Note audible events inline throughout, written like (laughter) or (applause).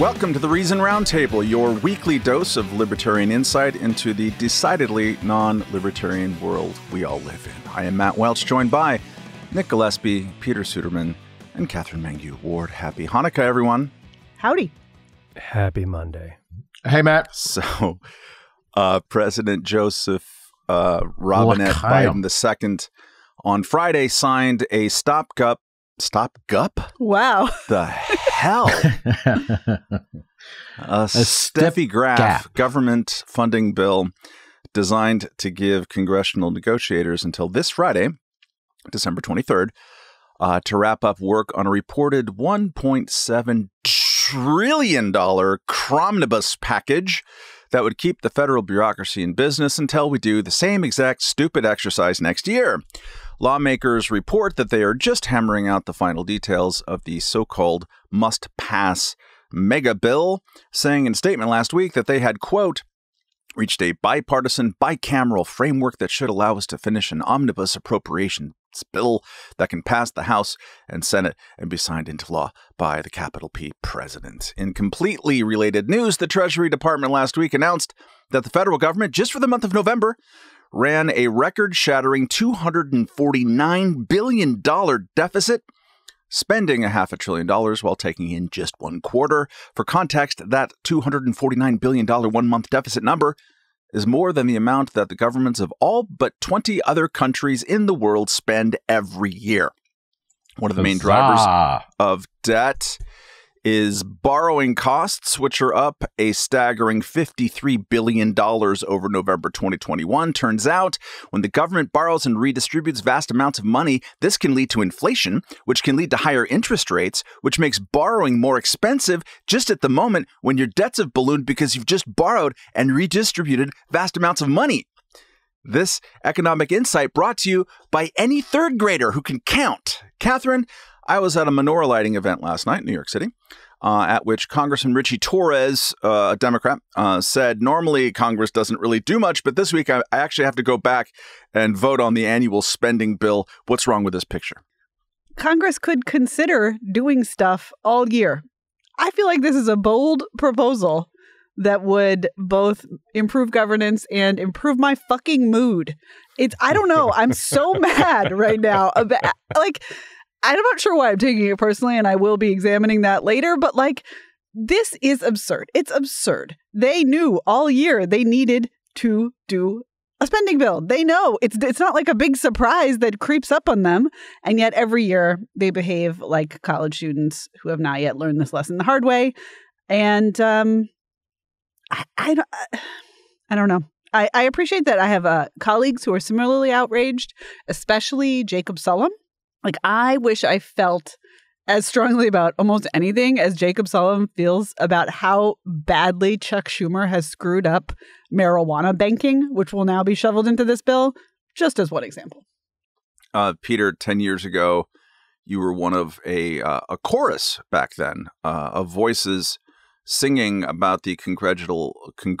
Welcome to the Reason Roundtable, your weekly dose of libertarian insight into the decidedly non libertarian world we all live in. I am Matt Welch, joined by Nick Gillespie, Peter Suderman, and Katherine Mangu Ward. Happy Hanukkah, everyone. Howdy. Happy Monday. Hey, Matt. So, uh, President Joseph uh, Robinette Biden II on Friday signed a stop gup Stop Gup? Wow. The hell? (laughs) a, Steffi Graf gap. government funding bill designed to give congressional negotiators until this Friday, December 23rd, uh, to wrap up work on a reported $1.7 trillion Cromnibus package that would keep the federal bureaucracy in business until we do the same exact stupid exercise next year. Lawmakers report that they are just hammering out the final details of the so called must pass mega bill, saying in a statement last week that they had, quote, reached a bipartisan, bicameral framework that should allow us to finish an omnibus appropriation bill that can pass the House and Senate and be signed into law by the capital P president. In completely related news, the Treasury Department last week announced that the federal government, just for the month of November, ran a record shattering $249 billion deficit, spending a half a trillion dollars while taking in just one quarter. For context, that $249 billion one month deficit number is more than the amount that the governments of all but 20 other countries in the world spend every year. One of the main drivers of debt is borrowing costs, which are up a staggering $53 billion over November 2021. Turns out, when the government borrows and redistributes vast amounts of money, this can lead to inflation, which can lead to higher interest rates, which makes borrowing more expensive just at the moment when your debts have ballooned because you've just borrowed and redistributed vast amounts of money. This economic insight brought to you by any third grader who can count. Katherine, I was at a menorah lighting event last night in New York City. Uh, at which Congressman Richie Torres, uh, a Democrat, uh, said normally Congress doesn't really do much, but this week I, I actually have to go back and vote on the annual spending bill. What's wrong with this picture? Congress could consider doing stuff all year. I feel like this is a bold proposal that would both improve governance and improve my fucking mood. It's I don't know. I'm so (laughs) mad right now about like I'm not sure why I'm taking it personally, and I will be examining that later, but like, this is absurd. It's absurd. They knew all year they needed to do a spending bill. They know it's it's not like a big surprise that creeps up on them, and yet every year they behave like college students who have not yet learned this lesson the hard way. And um, I, don't, I don't know. I, I appreciate that I have uh, colleagues who are similarly outraged, especially Jacob Sullum, like, I wish I felt as strongly about almost anything as Jacob Sullum feels about how badly Chuck Schumer has screwed up marijuana banking, which will now be shoveled into this bill, just as one example. Uh, Peter, 10 years ago, you were one of a, uh, a chorus back then uh, of voices singing about the congressional. Con-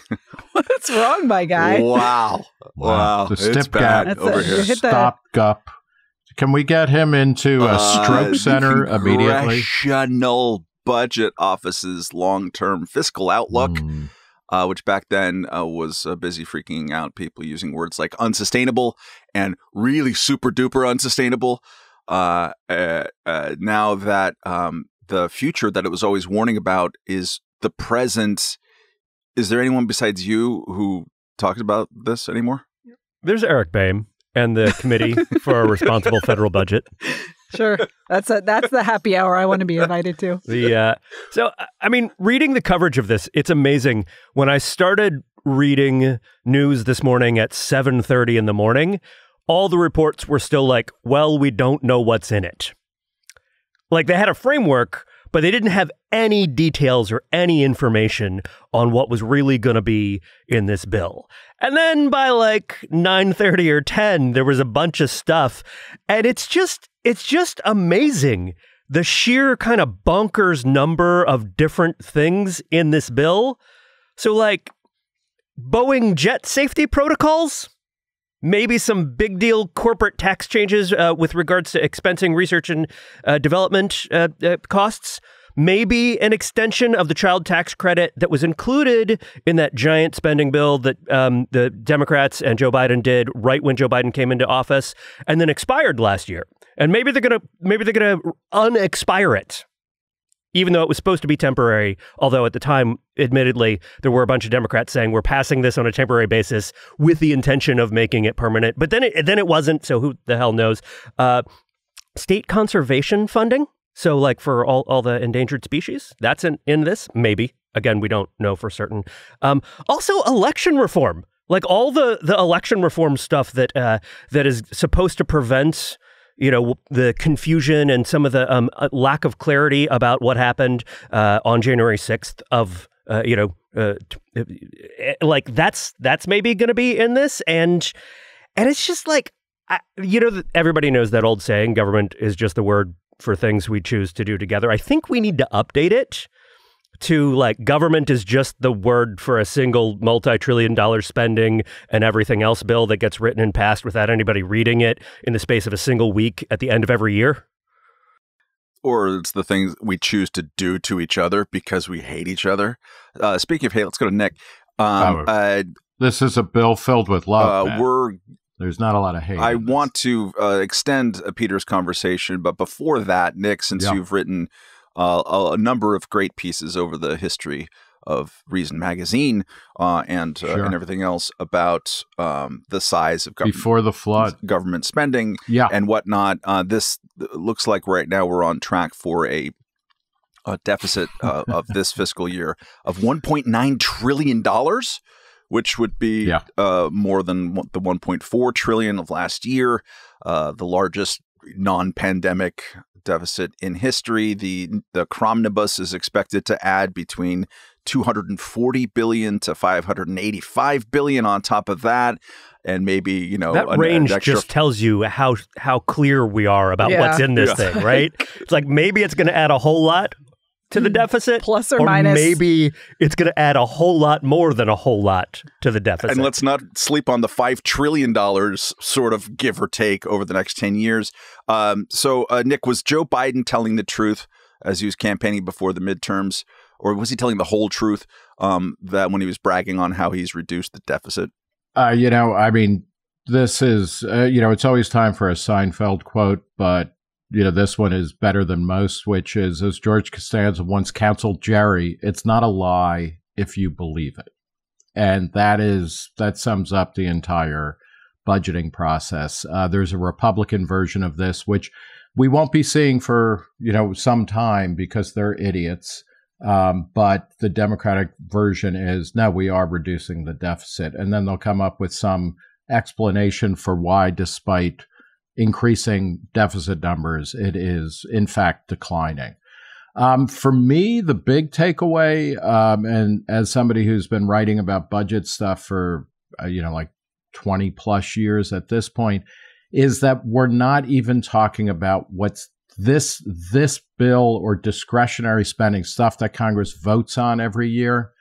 (laughs) What's wrong, my guy? Wow. Wow. The it's bad over a, here. Stop, Gup. Can we get him into a uh, stroke uh, center immediately? Congressional Budget Office's long-term fiscal outlook. Mm. Uh, which back then uh, was uh, busy freaking out people using words like unsustainable and really super duper unsustainable. Uh, uh, uh, now that um, the future that it was always warning about is the present, is there anyone besides you who talks about this anymore? There's Eric Boehm and the committee (laughs) for a responsible federal budget. Sure, that's a, that's the happy hour I want to be invited to. The uh, so I mean, reading the coverage of this, it's amazing. When I started reading news this morning at seven thirty in the morning, all the reports were still like, "Well, we don't know what's in it." Like they had a framework, but they didn't have any details or any information on what was really going to be in this bill. And then by like 9:30 or 10 there was a bunch of stuff and it's just it's just amazing the sheer kind of bonkers number of different things in this bill. So like Boeing jet safety protocols, maybe some big deal corporate tax changes uh, with regards to expensing research and uh, development uh, uh costs maybe an extension of the child tax credit that was included in that giant spending bill that um, the Democrats and Joe Biden did right when Joe Biden came into office, and then expired last year. And maybe they're gonna maybe they're gonna unexpire it even though it was supposed to be temporary. Although at the time, admittedly, there were a bunch of Democrats saying we're passing this on a temporary basis with the intention of making it permanent. But then it then it wasn't. So who the hell knows? Uh, state conservation funding. So like for all, all the endangered species, that's in, in this maybe. Again, we don't know for certain. Um, also, election reform, like all the the election reform stuff that uh, that is supposed to prevent you know the confusion and some of the um, uh, lack of clarity about what happened uh, on January sixth of uh, you know uh, uh eh, like that's that's maybe going to be in this and and it's just like I, you know everybody knows that old saying government is just the word for things we choose to do together. I think we need to update it to like government is just the word for a single multi-trillion dollar spending and everything else bill that gets written and passed without anybody reading it in the space of a single week at the end of every year or it's the things we choose to do to each other because we hate each other uh, speaking of hate let's go to nick um, oh, uh, this is a bill filled with love uh, we're there's not a lot of hate. I want to uh, extend Peter's conversation, but before that, Nick, since yeah. you've written uh, a, a, number of great pieces over the history of Reason Magazine uh, and uh, sure. and everything else about um, the size of government before the flood, government spending, yeah. and whatnot. Uh, this looks like right now we're on track for a, a deficit uh, of (laughs) this fiscal year of 1.9 trillion dollars. Which would be yeah. Uh, more than the 1.4 trillion of last year, the largest non-pandemic deficit in history. The the Cromnibus is expected to add between 240 billion to 585 billion on top of that and maybe you know that an, range an just tells you how how clear we are about yeah. what's in this yeah. thing (laughs) right it's like maybe it's going to add a whole lot to the hmm. deficit, plus or, or minus. Maybe it's going to add a whole lot more than a whole lot to the deficit. And let's not sleep on the five trillion dollars, sort of give or take, over the next ten years. Um, so, uh, Nick, was Joe Biden telling the truth as he was campaigning before the midterms, or was he telling the whole truth um, that when he was bragging on how he's reduced the deficit? Uh, you know, I mean, this is, uh, you know, it's always time for a Seinfeld quote, but you know, this one is better than most, which is, as George Costanza once counseled Jerry, it's not a lie if you believe it. And that is, that sums up the entire budgeting process. Uh, there's a Republican version of this, which we won't be seeing for, you know, some time because they're idiots. Um, but the Democratic version is no, we are reducing the deficit. And then they'll come up with some explanation for why, despite increasing deficit numbers. It is, in fact, declining. Um, for me, the big takeaway, um, and as somebody who's been writing about budget stuff for, uh, you know, like 20 plus years at this point, is that we're not even talking about what's this this bill or discretionary spending stuff that Congress votes on every year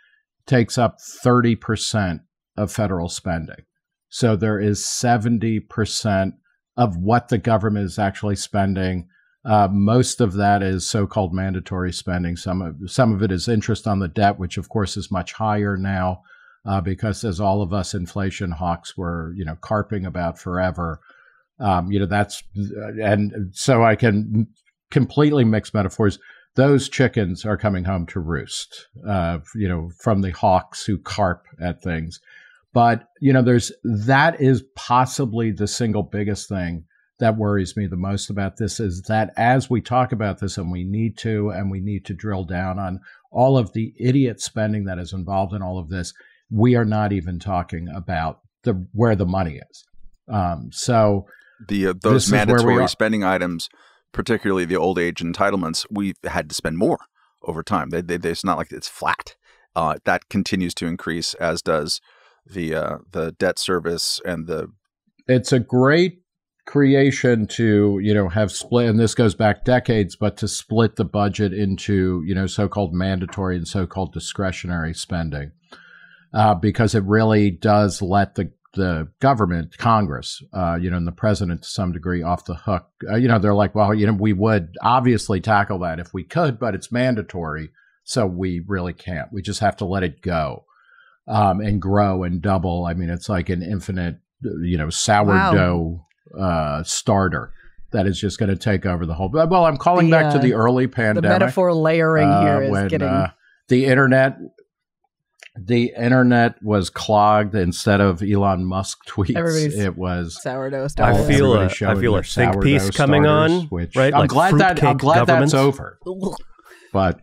takes up 30% of federal spending. So there is 70% of what the government is actually spending. Uh, most of that is so-called mandatory spending. Some of some of it is interest on the debt, which of course is much higher now, uh, because as all of us inflation hawks were, you know, carping about forever. Um, you know, that's and so I can completely mix metaphors. Those chickens are coming home to roost. Uh, you know, from the hawks who carp at things. But, you know, there's that is possibly the single biggest thing that worries me the most about this is that as we talk about this and we need to and we need to drill down on all of the idiot spending that is involved in all of this, we are not even talking about the where the money is. Um, so the uh, those mandatory spending items, particularly the old age entitlements, we've had to spend more over time. They, they, they, it's not like it's flat. Uh, that continues to increase, as does the uh, the debt service and the. It's a great creation to you know have split, and this goes back decades, but to split the budget into you know so-called mandatory and so-called discretionary spending, uh, because it really does let the the government, Congress, uh, you know, and the president to some degree off the hook. Uh, you know, they're like, well, you know, we would obviously tackle that if we could, but it's mandatory, so we really can't. We just have to let it go um, and grow and double. I mean, it's like an infinite, you know, sourdough wow. uh, starter that is just going to take over the whole. Well, I'm calling the, back to the uh, early pandemic. The metaphor layering uh, here is when, getting uh, the internet the internet was clogged instead of Elon Musk tweets. Everybody's it was sourdough starters. I feel a, I feel a think piece coming on. Which right? I'm like glad that I'm glad that's over. (laughs) but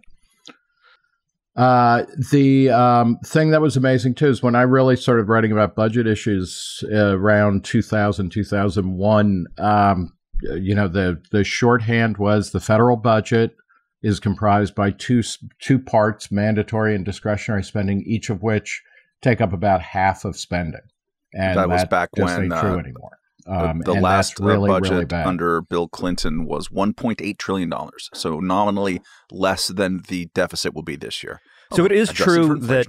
uh, the um, thing that was amazing too is when I really started writing about budget issues uh, around 2000 2001. Um, you know the the shorthand was the federal budget is comprised by two two parts, mandatory and discretionary spending, each of which take up about half of spending. And that was that back when ain't true uh, anymore. Um, the, the last really, budget really under Bill Clinton was 1.8 trillion dollars, so nominally less than the deficit will be this year. So it is true that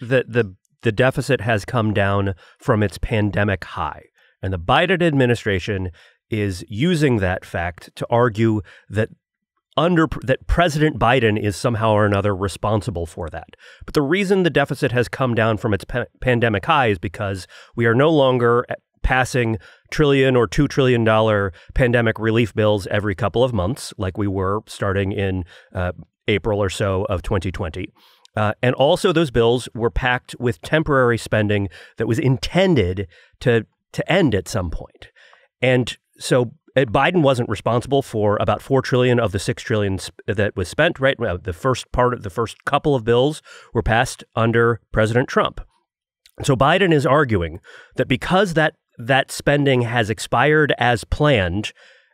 that the the deficit has come down from its pandemic high, and the Biden administration is using that fact to argue that under that President Biden is somehow or another responsible for that. But the reason the deficit has come down from its pa- pandemic high is because we are no longer passing trillion or 2 trillion dollar pandemic relief bills every couple of months like we were starting in uh, April or so of 2020. Uh, and also, those bills were packed with temporary spending that was intended to to end at some point. And so uh, Biden wasn't responsible for about four trillion of the six trillion that was spent. Right, the first part of the first couple of bills were passed under President Trump. So Biden is arguing that because that that spending has expired as planned,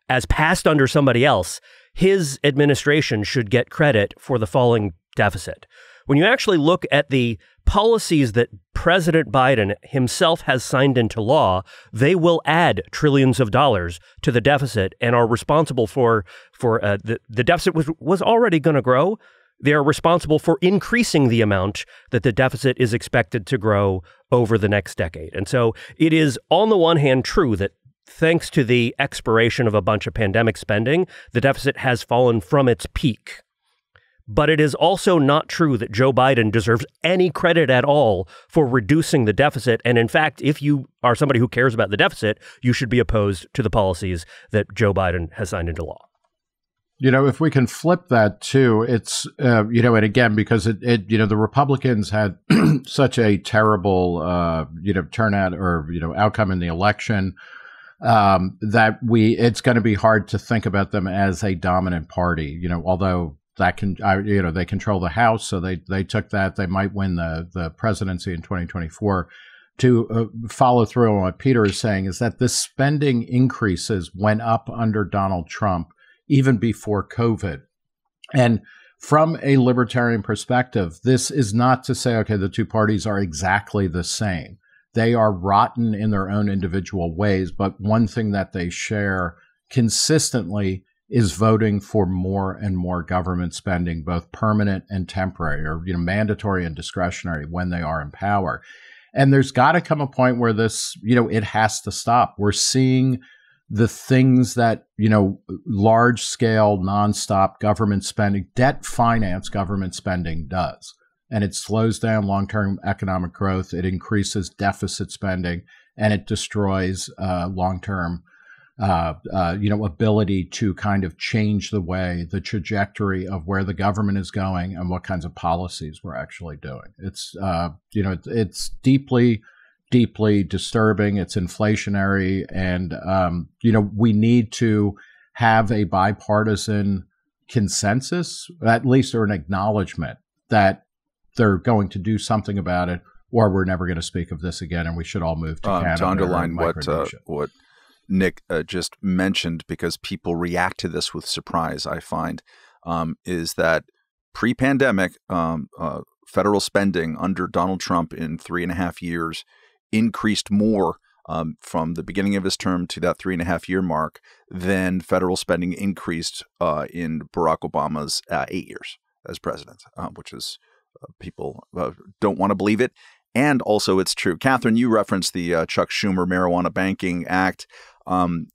as passed under somebody else, his administration should get credit for the falling deficit. When you actually look at the policies that President Biden himself has signed into law, they will add trillions of dollars to the deficit and are responsible for for uh, the the deficit was was already going to grow. They are responsible for increasing the amount that the deficit is expected to grow over the next decade. And so it is on the one hand true that thanks to the expiration of a bunch of pandemic spending, the deficit has fallen from its peak but it is also not true that Joe Biden deserves any credit at all for reducing the deficit. And in fact, if you are somebody who cares about the deficit, you should be opposed to the policies that Joe Biden has signed into law. You know, if we can flip that too, it's, uh, you know, and again, because it, it, you know, the Republicans had (clears throat) such a terrible, uh, you know, turnout or, you know, outcome in the election um, that we, it's going to be hard to think about them as a dominant party, you know, although that can I, you know they control the House, so they they took that. They might win the the presidency in 2024. To uh, follow through on what Peter is saying is that the spending increases went up under Donald Trump even before COVID, and from a libertarian perspective, this is not to say okay the two parties are exactly the same. They are rotten in their own individual ways, but one thing that they share consistently is voting for more and more government spending, both permanent and temporary, or you know, mandatory and discretionary when they are in power. And there's got to come a point where this, you know, it has to stop. We're seeing the things that, you know, large scale, nonstop government spending, debt finance government spending does. And it slows down long term economic growth, it increases deficit spending, and it destroys uh, long term uh, uh, you know, ability to kind of change the way, the trajectory of where the government is going and what kinds of policies we're actually doing. It's, uh, you know, it's deeply, deeply disturbing. It's inflationary. And, um, you know, we need to have a bipartisan consensus, at least, or an acknowledgement that they're going to do something about it, or we're never going to speak of this again, and we should all move to um, Canada. To underline what uh, what Nick uh, just mentioned, because people react to this with surprise, I find, um, is that pre pandemic, um, uh, federal spending under Donald Trump in three and a half years increased more um, from the beginning of his term to that three and a half year mark than federal spending increased uh, in Barack Obama's uh, eight years as president, uh, which is uh, people don't want to believe it and also it's true. Katherine, you referenced the uh, Chuck Schumer Marijuana Banking Act. Um,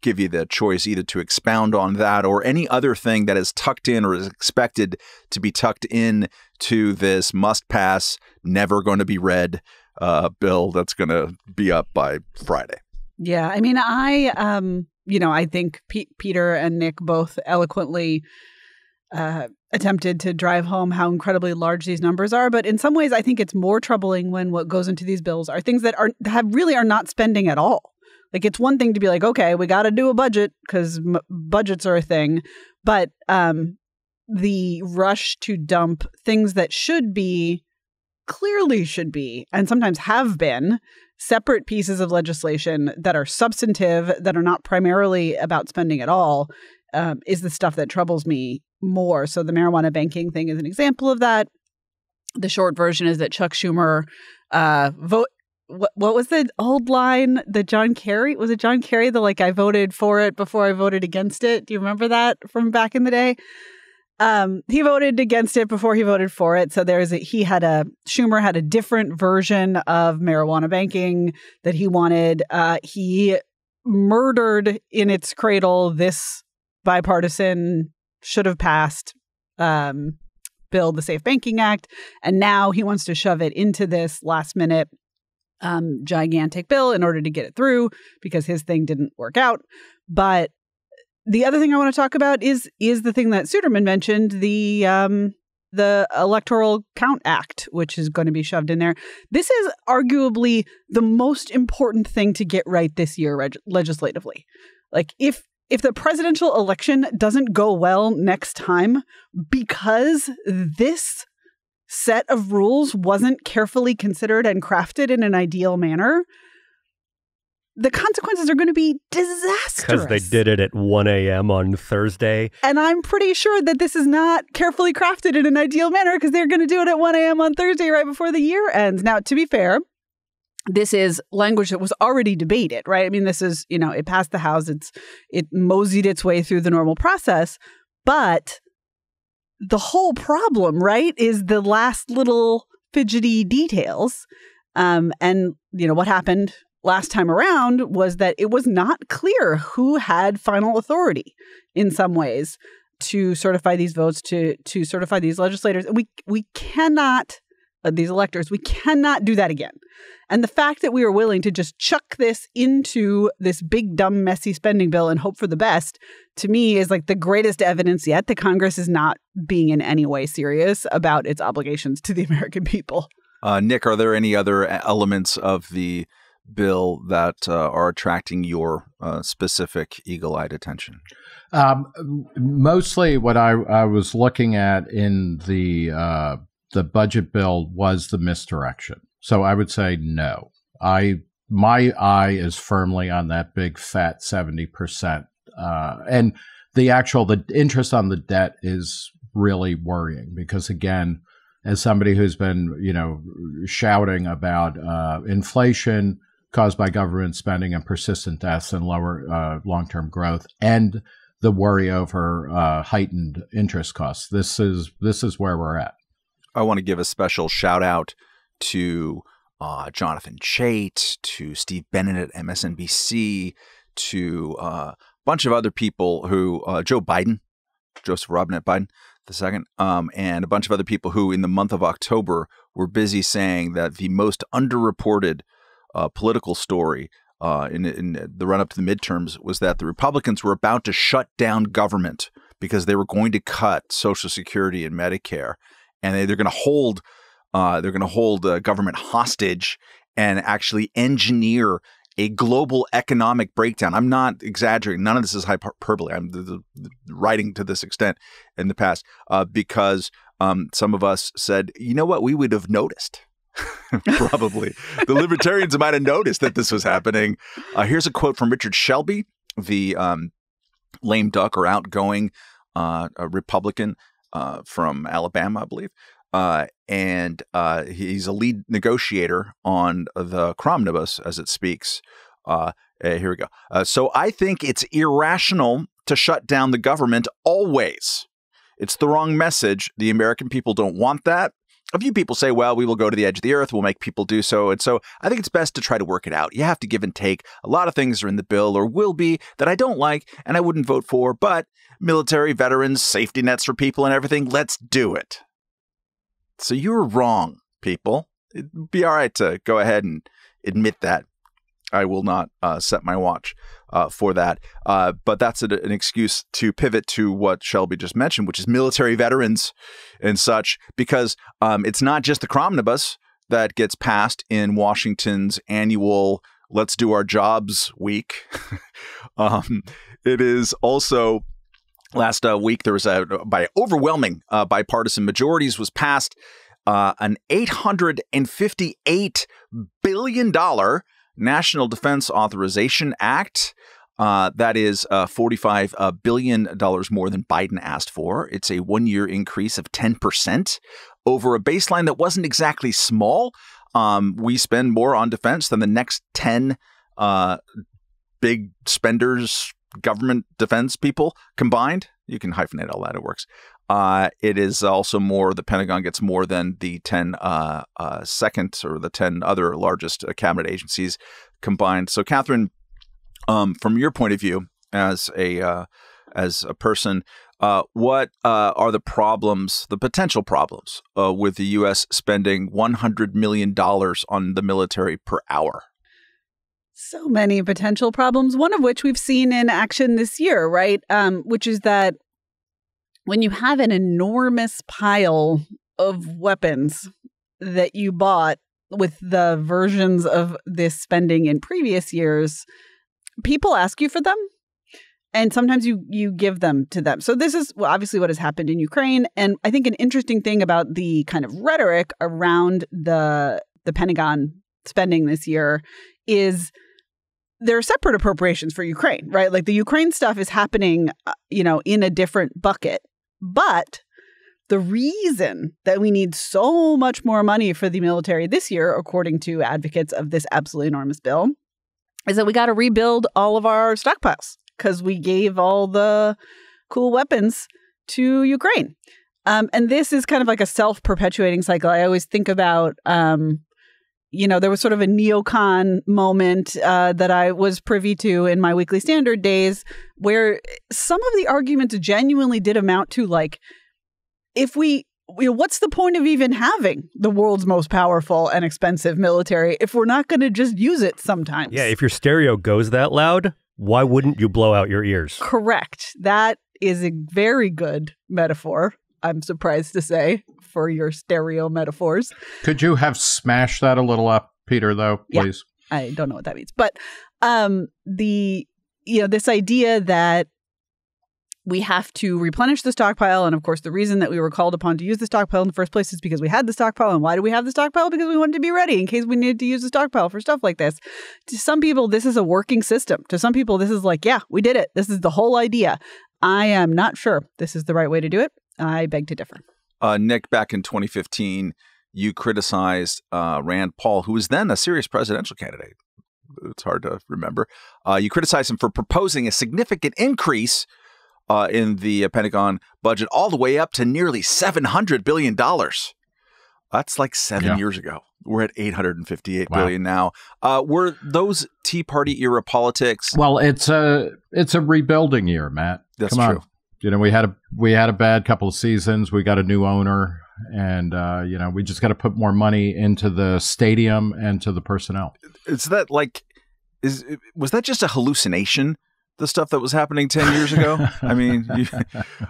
give you the choice either to expound on that or any other thing that is tucked in or is expected to be tucked in to this must pass, never going to be read uh, bill that's going to be up by Friday. Yeah, I mean, I, um, you know, I think P- Peter and Nick both eloquently uh, attempted to drive home how incredibly large these numbers are. But in some ways, I think it's more troubling when what goes into these bills are things that are have really are not spending at all. Like it's one thing to be like, okay, we got to do a budget because m- budgets are a thing, but um, the rush to dump things that should be clearly should be and sometimes have been separate pieces of legislation that are substantive that are not primarily about spending at all um, is the stuff that troubles me more. So the marijuana banking thing is an example of that. The short version is that Chuck Schumer uh, vote what what was the old line The John Kerry was it John Kerry the like I voted for it before I voted against it. Do you remember that from back in the day? Um, he voted against it before he voted for it. So there's a, he had a Schumer had a different version of marijuana banking that he wanted. Uh, he murdered in its cradle this bipartisan should have passed um, bill, the Safe Banking Act, and now he wants to shove it into this last minute um, gigantic bill in order to get it through because his thing didn't work out. But the other thing I want to talk about is is the thing that Suderman mentioned the um, the Electoral Count Act, which is going to be shoved in there. This is arguably the most important thing to get right this year reg- legislatively. Like if if the presidential election doesn't go well next time because this set of rules wasn't carefully considered and crafted in an ideal manner, the consequences are going to be disastrous. Because they did it at 1 a.m. on Thursday. And I'm pretty sure that this is not carefully crafted in an ideal manner because they're going to do it at 1 a.m. on Thursday right before the year ends. Now, to be fair, this is language that was already debated, right? I mean, this is, you know, it passed the House, it's it moseyed its way through the normal process, but the whole problem, right, is the last little fidgety details. Um, and you know what happened last time around was that it was not clear who had final authority in some ways to certify these votes to to certify these legislators and we we cannot uh, these electors we cannot do that again and the fact that we are willing to just chuck this into this big, dumb, messy spending bill and hope for the best, to me, is like the greatest evidence yet that Congress is not being in any way serious about its obligations to the (laughs) American people. Uh, Nick, are there any other elements of the bill that uh, are attracting your uh, specific eagle eyed attention? Um, mostly what I, I, was looking at in the uh, the budget bill was the misdirection. So I would say no. I my eye is firmly on that big fat seventy percent, uh, and the actual the interest on the debt is really worrying because again, as somebody who's been you know shouting about uh, inflation caused by government spending and persistent deaths and lower uh, long term growth and the worry over uh, heightened interest costs. This is this is where we're at. I want to give a special shout out to uh, Jonathan Chait, to Steve Benen at MSNBC, to uh, a bunch of other people who, uh, Joe Biden, Joseph Robinette Biden, the second, um, and a bunch of other people who, in the month of October, were busy saying that the most underreported uh, political story uh, in, in the run up to the midterms was that the Republicans were about to shut down government because they were going to cut Social Security and Medicare, and they, they're going to hold uh, they're going to hold government hostage and actually engineer a global economic breakdown. I'm not exaggerating. None of this is hyperbole. I'm the, the writing to this extent in the past uh, because um, some of us said, you know what, we would have noticed. (laughs) Probably the libertarians might have noticed that this was happening. Uh, here's a quote from Richard Shelby, the um, lame duck or outgoing uh, Republican uh, from Alabama, I believe. Uh, and uh, he's a lead negotiator on the Cromnibus as it speaks. Uh, eh, here we go. Uh, so I think it's irrational to shut down the government always. It's the wrong message. The American people don't want that. A few people say, well, we will go to the edge of the earth, we'll make people do so. And so I think it's best to try to work it out. You have to give and take. A lot of things are in the bill or will be that I don't like and I wouldn't vote for, but military, veterans, safety nets for people and everything, let's do it. So you were wrong, people. It'd be all right to go ahead and admit that. I will not uh, set my watch uh, for that. Uh, but that's a, an excuse to pivot to what Shelby just mentioned, which is military veterans and such, because um, it's not just the Cromnibus that gets passed in Washington's annual Let's Do Our Jobs week. (laughs) um, it is also. Last uh, week, there was a by overwhelming uh, bipartisan majorities was passed uh, an eight hundred and fifty eight billion dollar National Defense Authorization Act. Uh, that is uh, $45 uh, more than Biden asked for. It's a one year increase of 10% over a baseline that wasn't exactly small. Um, we spend more on defense than the next 10 uh, big spenders, government defense people combined. You can hyphenate all that, it works. Uh, it is also more, the Pentagon gets more than the 10 uh, uh, second or the 10 other largest uh, cabinet agencies combined. So, Katherine, um, from your point of view as a, uh, as a person, uh, what are the problems, the potential problems with the U.S. spending $100 million on the military per hour? So many potential problems, one of which we've seen in action this year, right? Um, which is that when you have an enormous pile of weapons that you bought with the versions of this spending in previous years, people ask you for them and sometimes you you give them to them. So this is obviously what has happened in Ukraine and I think an interesting thing about the kind of rhetoric around the the Pentagon spending this year is there are separate appropriations for Ukraine, right? Like the Ukraine stuff is happening, uh, you know, in a different bucket. But the reason that we need so much more money for the military this year, according to advocates of this absolutely enormous bill, is that we got to rebuild all of our stockpiles because we gave all the cool weapons to Ukraine. Um, and this is kind of like a self perpetuating cycle. I always think about um, you know, there was sort of a neocon moment uh, that I was privy to in my weekly standard days where some of the arguments genuinely did amount to like, if we, you know, what's the point of even having the world's most powerful and expensive military if we're not going to just use it sometimes? Yeah, if your stereo goes that loud, why wouldn't you blow out your ears? Correct. That is a very good metaphor. I'm surprised to say for your stereo metaphors. Could you have smashed that a little up, Peter, though, please? Yeah, I don't know what that means. But um the you know, this idea that we have to replenish the stockpile. And of course, the reason that we were called upon to use the stockpile in the first place is because we had the stockpile. And why do we have the stockpile? Because we wanted to be ready in case we needed to use the stockpile for stuff like this. To some people, this is a working system. To some people, this is like, yeah, we did it. This is the whole idea. I am not sure this is the right way to do it. I beg to differ uh, Nick, back in 2015, you criticized uh, Rand Paul, who was then a serious presidential candidate. It's hard to remember. Uh, you criticized him for proposing a significant increase uh, in the Pentagon budget, all the way up to nearly $700 billion. That's like seven yeah. years ago. We're at 858 wow. billion now. Uh, were those Tea Party era politics? Well, it's a it's a rebuilding year, Matt. That's Come true. On you know we had a we had a bad couple of seasons. We got a new owner, and uh, you know we just got to put more money into the stadium and to the personnel. Is that like is was that just a hallucination? The stuff that was happening ten years ago. I mean, you,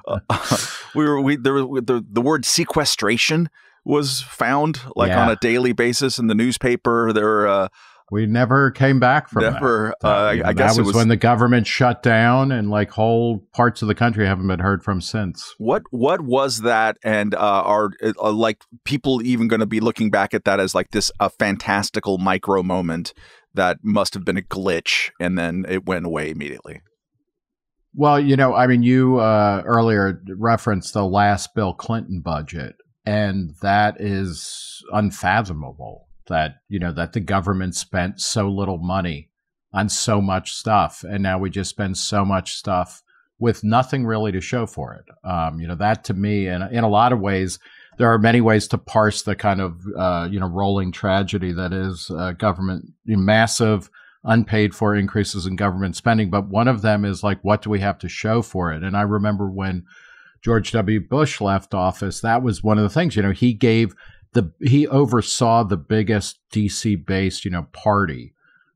uh, (laughs) we were we there was the the word sequestration was found like yeah. on a daily basis in the newspaper. There. Uh, we never came back from never. That. Uh, you know, I guess that was, was, when the government shut down, and like whole parts of the country haven't been heard from since. What What was that? And uh, are uh, like people even going to be looking back at that as like this a fantastical micro moment that must have been a glitch, and then it went away immediately? Well, you know, I mean, you uh, earlier referenced the last Bill Clinton budget, and that is unfathomable that you know that the government spent so little money on so much stuff, and now we just spend so much stuff with nothing really to show for it. Um, you know that to me, and in a lot of ways, there are many ways to parse the kind of uh, you know rolling tragedy that is uh, government massive unpaid for increases in government spending. But one of them is like, what do we have to show for it? And I remember when George W. Bush left office, that was one of the things. You know, he gave the he oversaw the biggest DC based you know party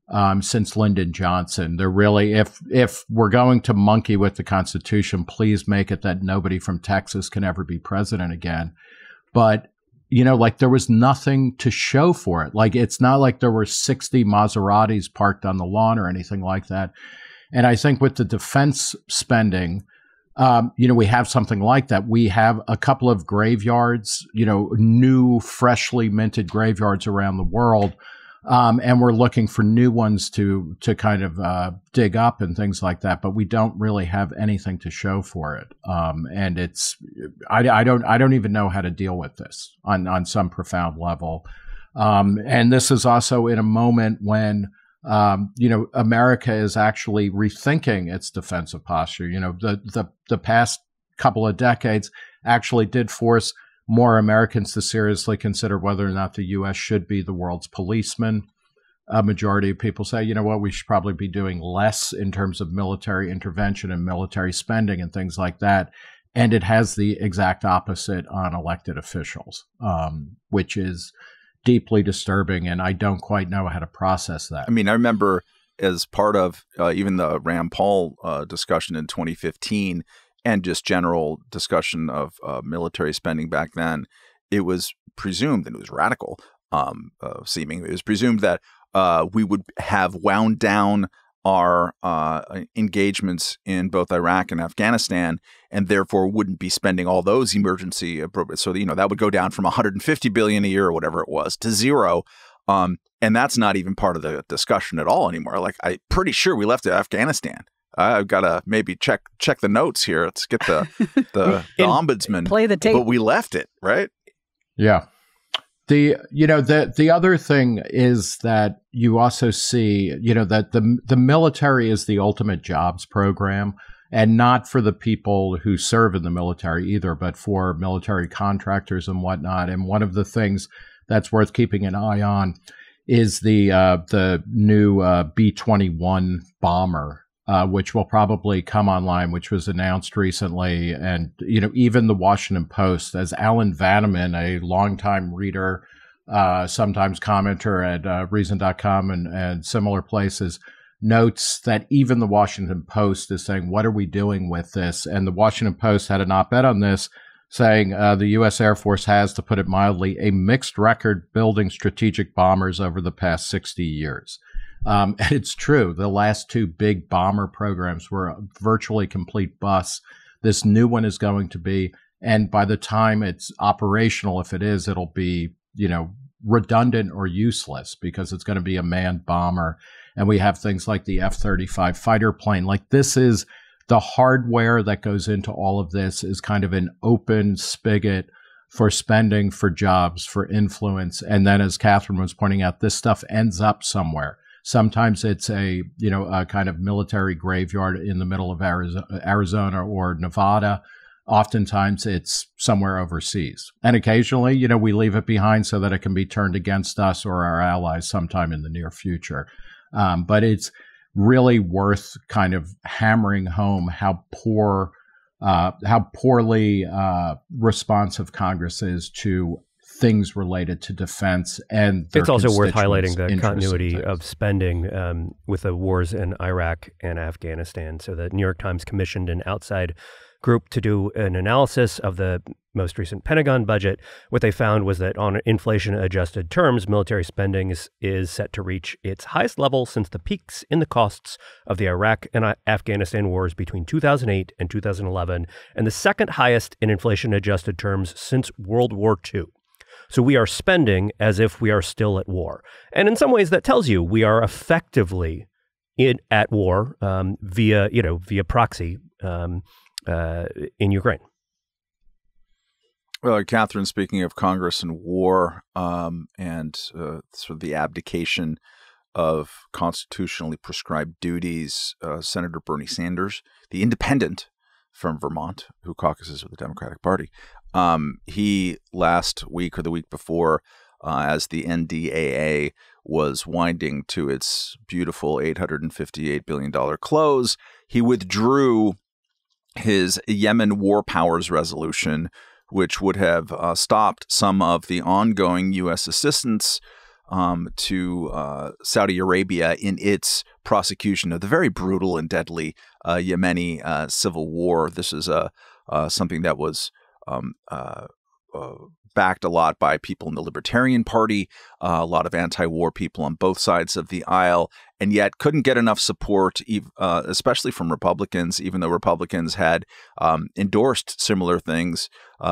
um, since Lyndon Johnson. They're really if if we're going to monkey with the Constitution, please make it that nobody from Texas can ever be president again. But you know, like there was nothing to show for it. Like it's not like there were 60 Maseratis parked on the lawn or anything like that. And I think with the defense spending, um, you know, we have something like that. We have a couple of graveyards, you know, new, freshly minted graveyards around the world um, and we're looking for new ones to to kind of uh, dig up and things like that. But we don't really have anything to show for it, um, and it's I, I, don't I don't even know how to deal with this on on some profound level. Um, and this is also in a moment when um, you know America is actually rethinking its defensive posture. You know the the the past couple of decades actually did force more Americans to seriously consider whether or not the U.S. should be the world's policeman. A majority of people say, you know what, we should probably be doing less in terms of military intervention and military spending and things like that. And it has the exact opposite on elected officials, um, which is deeply disturbing. And I don't quite know how to process that. I mean, I remember as part of uh, even the Rand Paul uh, discussion in 2015, and just general discussion of uh, military spending back then, it was presumed, and it was radical um, uh, seeming, it was presumed that uh, we would have wound down our uh, engagements in both Iraq and Afghanistan, and therefore wouldn't be spending all those emergency appropriate. So you know that would go down from 150 billion a year or whatever it was to zero. Um, and that's not even part of the discussion at all anymore. Like I'm pretty sure we left Afghanistan I've got to maybe check check the notes here. Let's get the (laughs) the, the ombudsman. Play the tape. But we left it right. Yeah. The you know the the other thing is that you also see you know that the the military is the ultimate jobs program and not for the people who serve in the military either, but for military contractors and whatnot. And one of the things that's worth keeping an eye on is the uh, the new uh, B twenty one bomber uh, which will probably come online, which was announced recently. And, you know, even the Washington Post, as Alan Vanneman, a longtime reader, uh, sometimes commenter at uh, Reason.com and, and similar places, notes that even the Washington Post is saying, What are we doing with this? And the Washington Post had an op ed on this saying uh, the U.S. Air Force has, to put it mildly, a mixed record building strategic bombers over the past 60 years. Um, (laughs) and it's true. The last two big bomber programs were virtually complete busts. This new one is going to be, and by the time it's operational, if it is, it'll be, you know, redundant or useless because it's going to be a manned bomber. And we have things like the F 35 fighter plane. Like this is the hardware that goes into all of this is kind of an open spigot for spending, for jobs, for influence. And then, as Katherine was pointing out, this stuff ends up somewhere. Sometimes it's a you know a kind of military graveyard in the middle of Arizona, or Nevada. Oftentimes it's somewhere overseas, and occasionally you know we leave it behind so that it can be turned against us or our allies sometime in the near future. Um, but it's really worth kind of hammering home how poor uh, how poorly uh, responsive Congress is to things related to defense and it's also worth highlighting the continuity of spending um, with the wars in Iraq and Afghanistan. So the New York Times commissioned an outside group to do an analysis of the most recent Pentagon budget. What they found was that on inflation adjusted terms, military spending is, is set to reach its highest level since the peaks in the costs of the Iraq and Afghanistan wars between 2008 and 2011, and the second highest in inflation adjusted terms since World War II. So we are spending as if we are still at war. And in some ways, that tells you we are effectively in, at war um, via, you know, via proxy um, uh, in Ukraine. Well, Katherine, speaking of Congress and war um, and uh, sort of the abdication of constitutionally prescribed duties, uh, Senator Bernie Sanders, the independent from Vermont, who caucuses with the Democratic Party, Um, he last week or the week before, uh, as the NDAA was winding to its beautiful $858 billion close, he withdrew his Yemen War Powers resolution, which would have uh, stopped some of the ongoing U.S. assistance um, to uh, Saudi Arabia in its prosecution of the very brutal and deadly uh, Yemeni uh, civil war. This is uh, something that was um, uh, backed a lot by people in the Libertarian Party, a lot of anti war people on both sides of the aisle, and yet couldn't get enough support, especially from Republicans, even though Republicans had um, endorsed similar things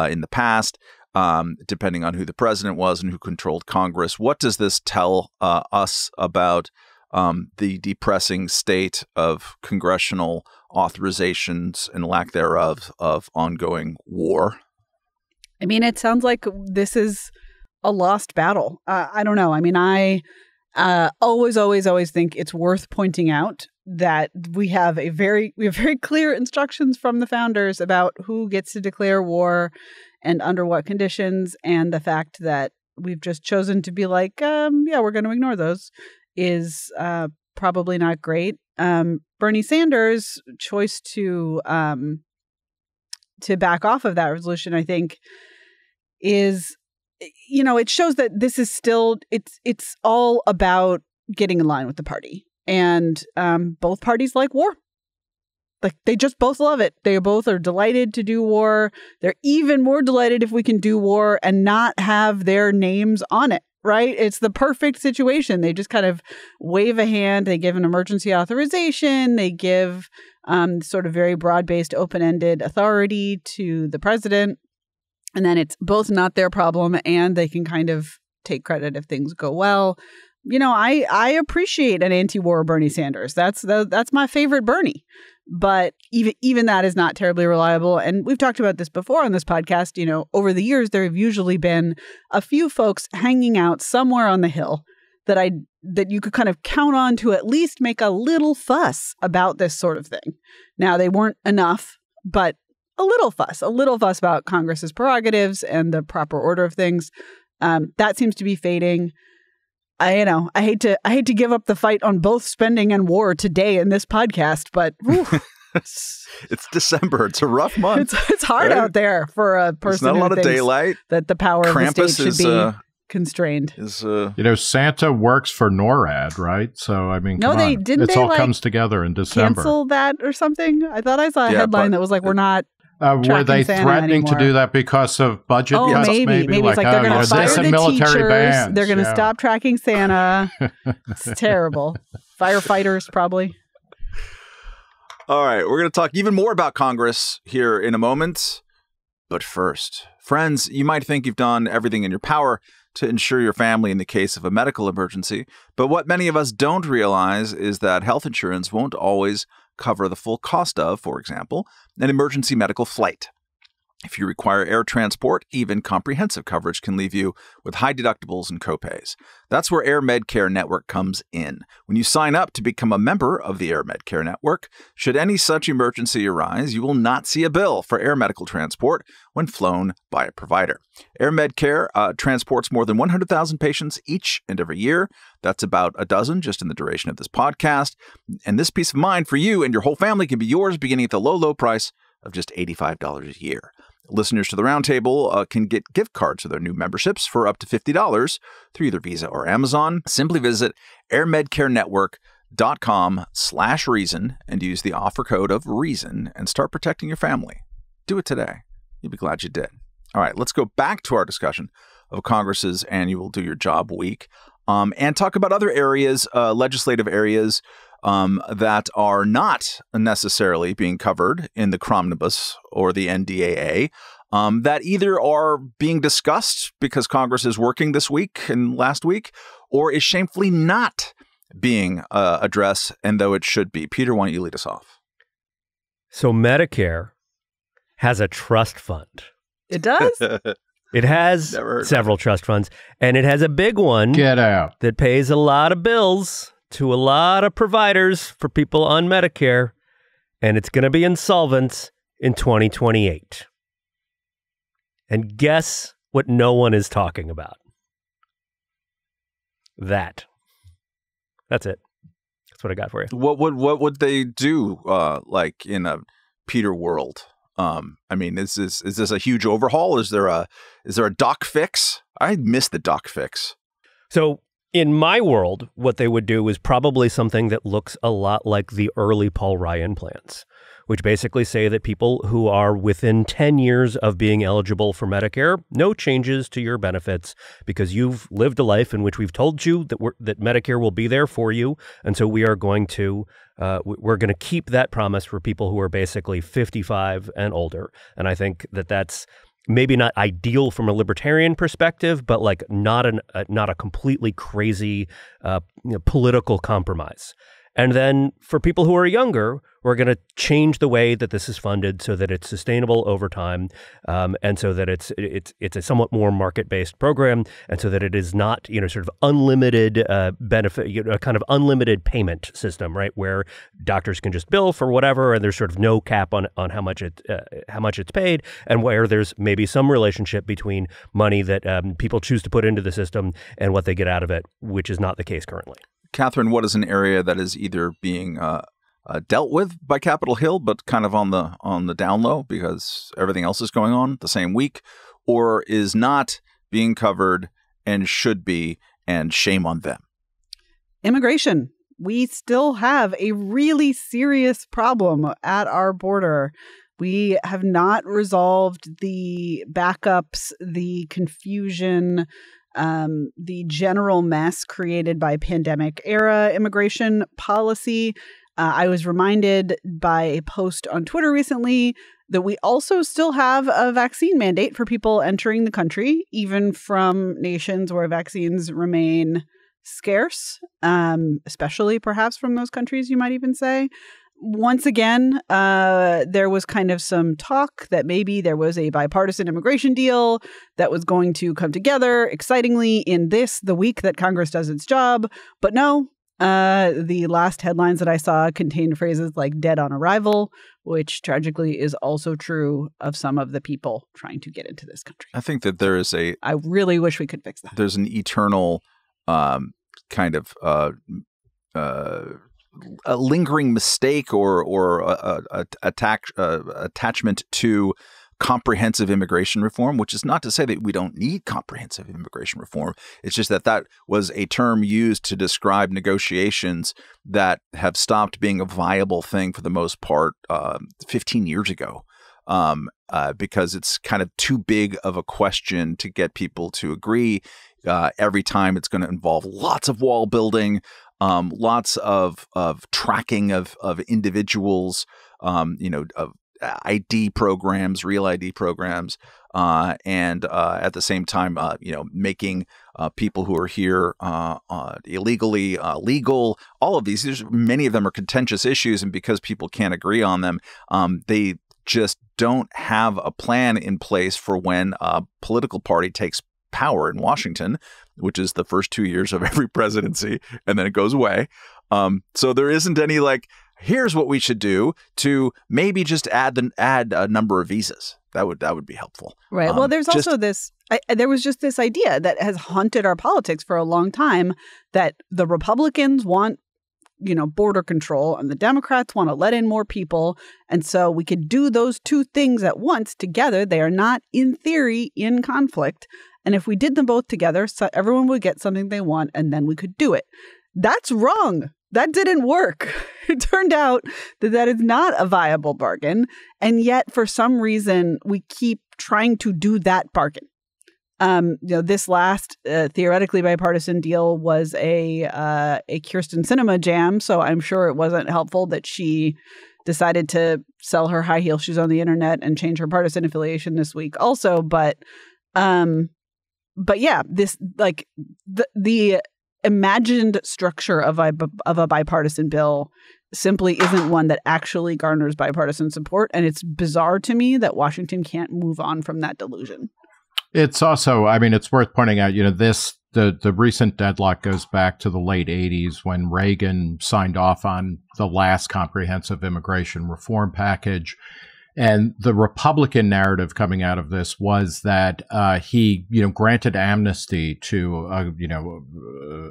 in the past um, depending on who the president was and who controlled Congress. What does this tell uh, us about um, the depressing state of congressional authorizations and lack thereof of ongoing war? I mean, it sounds like this is a lost battle. Uh, I don't know. I mean, I uh, always, always, always think it's worth pointing out that we have a very we have very clear instructions from the founders about who gets to declare war and under what conditions and the fact that we've just chosen to be like um, yeah we're going to ignore those is uh, probably not great um, bernie sanders choice to um, to back off of that resolution i think is you know it shows that this is still it's it's all about getting in line with the party and um, both parties like war like they just both love it. They both are delighted to do war. They're even more delighted if we can do war and not have their names on it, right? It's the perfect situation. They just kind of wave a hand, they give an emergency authorization, they give um, sort of very broad based, open ended authority to the president. And then it's both not their problem and they can kind of take credit if things go well. You know, I I appreciate an anti-war Bernie Sanders. That's the, that's my favorite Bernie but even even that is not terribly reliable. And we've talked about this before on this podcast you know over the years there have usually been a few folks hanging out somewhere on the hill that i that you could kind of count on to at least make a little fuss about this sort of thing. Now they weren't enough but a little fuss a little fuss about congress's prerogatives and the proper order of things. Um, that seems to be fading I you know I hate to I hate to give up the fight on both spending and war today in this podcast, but (laughs) it's, it's December. It's a rough month. It's, it's hard right? out there for a person. It's not a lot of daylight. That the power Krampus of the state should is, be uh, constrained. Is uh, you know Santa works for NORAD, right? So I mean, no, they on. didn't. It all like, comes together in December. Cancel that or something. I thought I saw a yeah, headline that was like, "We're not." Uh, were they Santa threatening anymore. to do that because of budget oh, cuts? Maybe. maybe, maybe. Like, it's like they're oh, going to fire the military teachers. Bands. They're going to yeah. stop tracking Santa. (laughs) it's terrible. Firefighters, probably. All right, we're going to talk even more about Congress here in a moment. But first, friends, you might think you've done everything in your power to insure your family in the case of a medical emergency. But what many of us don't realize is that health insurance won't always cover the full cost of, for example, an emergency medical flight. If you require air transport, even comprehensive coverage can leave you with high deductibles and copays. That's where Air Medcare Network comes in. When you sign up to become a member of the Air Medcare Network, should any such emergency arise, you will not see a bill for air medical transport when flown by a provider. Air Medcare uh, transports more than 100,000 patients each and every year. That's about a dozen just in the duration of this podcast. And this peace of mind for you and your whole family can be yours beginning at the low, low price of just $85 a year. Listeners to the Roundtable uh, can get gift cards for their new memberships for up to $50 through either Visa or Amazon. Simply visit airmedcarenetwork.com slash reason and use the offer code of reason and start protecting your family. Do it today. You'll be glad you did. All right, let's go back to our discussion of Congress's annual Do Your Job Week um, and talk about other areas, uh, legislative areas um, that are not necessarily being covered in the Cromnibus or the NDAA. Um, that either are being discussed because Congress is working this week and last week, or is shamefully not being uh, addressed, and though it should be. Peter, why don't you lead us off? So, Medicare has a trust fund. It does? (laughs) It has several trust funds, and it has a big one. Get out. That pays a lot of bills to a lot of providers for people on Medicare, and it's going to be insolvent in 2028. And guess what no one is talking about? That. That's it. That's what I got for you. What would what would they do uh, like in a Peter world? Um, I mean, is this is this a huge overhaul? Is there a is there a doc fix? I miss the doc fix. So in my world, what they would do is probably something that looks a lot like the early Paul Ryan plans, which basically say that people who are within 10 years of being eligible for Medicare, no changes to your benefits because you've lived a life in which we've told you that that Medicare will be there for you, and so we are going to uh, we're going to keep that promise for people who are basically 55 and older. And I think that that's maybe not ideal from a libertarian perspective, but like not an uh, not a completely crazy uh, you know, political compromise. And then for people who are younger, we're going to change the way that this is funded so that it's sustainable over time, um, and so that it's it's it's a somewhat more market based program, and so that it is not you know sort of unlimited uh, benefit, you know, a kind of unlimited payment system, right? Where doctors can just bill for whatever, and there's sort of no cap on on how much it uh, how much it's paid, and where there's maybe some relationship between money that um, people choose to put into the system and what they get out of it, which is not the case currently. Katherine, what is an area that is either being uh, uh, dealt with by Capitol Hill, but kind of on the on the down low because everything else is going on the same week, or is not being covered and should be, and shame on them. Immigration. We still have a really serious problem at our border. We have not resolved the backups, the confusion, um, the general mess created by pandemic era immigration policy. Uh, I was reminded by a post on Twitter recently that we also still have a vaccine mandate for people entering the country, even from nations where vaccines remain scarce, um, especially perhaps from those countries, you might even say. Once again, uh, there was kind of some talk that maybe there was a bipartisan immigration deal that was going to come together excitingly in this, the week that Congress does its job. But no, uh, the last headlines that I saw contained phrases like dead on arrival, which tragically is also true of some of the people trying to get into this country. I think that there is a. I really wish we could fix that. There's an eternal um, kind of. Uh, uh, a lingering mistake or or a, a, a uh, attachment to comprehensive immigration reform, which is not to say that we don't need comprehensive immigration reform. It's just that that was a term used to describe negotiations that have stopped being a viable thing for the most part uh, 15 years ago. Um, uh, because it's kind of too big of a question to get people to agree. Uh, every time it's going to involve lots of wall building, um, lots of of tracking of of individuals, um, you know, of ID programs, real ID programs, uh, and uh, at the same time, uh, you know, making uh, people who are here uh, uh, illegally legal. All of these, there's many of them are contentious issues, and because people can't agree on them, um, they just don't have a plan in place for when a political party takes power in Washington, which is the first two years of (laughs) every presidency, and then it goes away. Um, so there isn't any like here's what we should do to maybe just add the, add a number of visas. That would that would be helpful. Right. Um, well, there's just, also this. I, there was just this idea that has haunted our politics for a long time that the Republicans want you know border control and the democrats want to let in more people and so we could do those two things at once together they are not in theory in conflict and if we did them both together so everyone would get something they want and then we could do it that's wrong that didn't work. (laughs) It turned out that that is not a viable bargain. And yet, for some reason, we keep trying to do that bargain. Um, you know, this last uh, theoretically bipartisan deal was a uh, a Kyrsten Sinema jam, so I'm sure it wasn't helpful that she decided to sell her high heel shoes on the internet and change her partisan affiliation this week, also. But, um, but yeah, this like the the imagined structure of a of a bipartisan bill simply isn't one that actually garners bipartisan support and it's bizarre to me that Washington can't move on from that delusion. It's also I mean it's worth pointing out you know this the the recent deadlock goes back to the late 80s when Reagan signed off on the last comprehensive immigration reform package And the Republican narrative coming out of this was that uh, he, you know, granted amnesty to, uh, you know,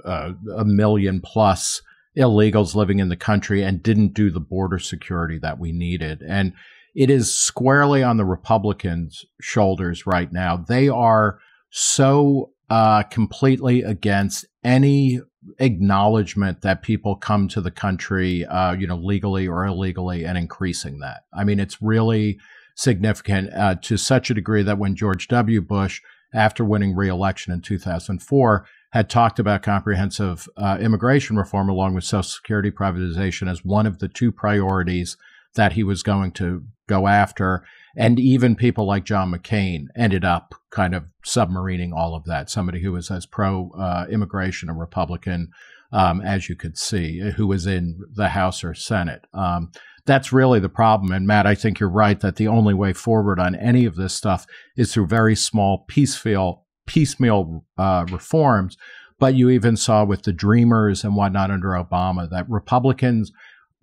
uh, a million plus illegals living in the country and didn't do the border security that we needed. And it is squarely on the Republicans' shoulders right now. They are so uh, completely against any acknowledgement that people come to the country, uh, you know, legally or illegally, and increasing that. I mean, it's really significant uh, to such a degree that when George W. Bush, after winning re-election in 2004, had talked about comprehensive uh, immigration reform along with Social Security privatization as one of the two priorities that he was going to go after. And even people like John McCain ended up kind of submarining all of that. Somebody who was as pro uh, immigration, a Republican, um, as you could see, who was in the House or Senate. Um, that's really the problem. And Matt, I think you're right that the only way forward on any of this stuff is through very small, piecemeal, piecemeal uh, reforms. But you even saw with the Dreamers and whatnot under Obama that Republicans,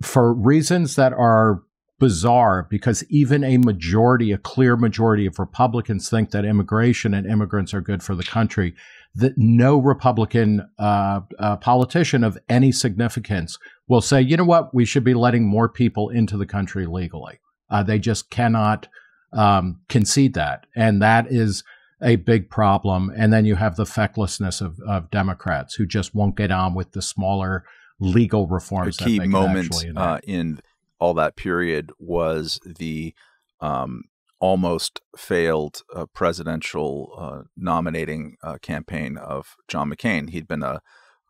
for reasons that are bizarre because even a majority, a clear majority of Republicans think that immigration and immigrants are good for the country. That no Republican uh, uh, politician of any significance will say, you know what, we should be letting more people into the country legally. Uh, they just cannot um, concede that. And that is a big problem. And then you have the fecklessness of, of Democrats who just won't get on with the smaller legal reforms. A key moment uh, in all that period was the um, almost failed uh, presidential uh, nominating uh, campaign of John McCain. He'd been a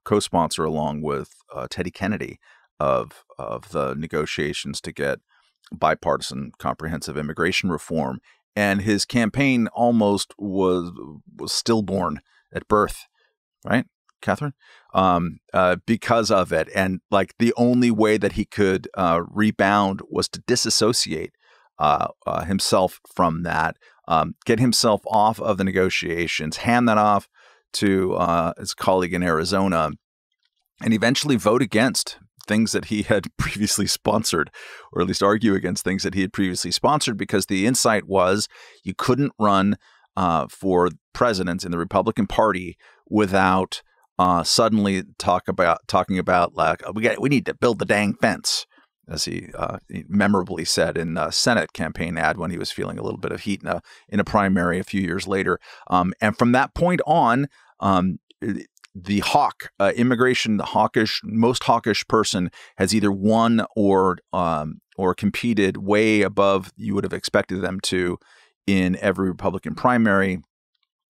co-sponsor along with uh, Teddy Kennedy of of the negotiations to get bipartisan comprehensive immigration reform, and his campaign almost was was stillborn at birth, right? Katherine, um, uh, because of it. And like the only way that he could uh, rebound was to disassociate uh, uh himself from that, um, get himself off of the negotiations, hand that off to uh, his colleague in Arizona, and eventually vote against things that he had (laughs) previously sponsored, or at least argue against things that he had previously sponsored, because the insight was you couldn't run uh, for presidents in the Republican Party without uh, suddenly talk about talking about like we got we need to build the dang fence, as he, uh, memorably said in a Senate campaign ad when he was feeling a little bit of heat in a in a primary a few years later. Um, and from that point on, um, the hawk uh, immigration, the hawkish most hawkish person has either won or um, or competed way above you would have expected them to in every Republican primary.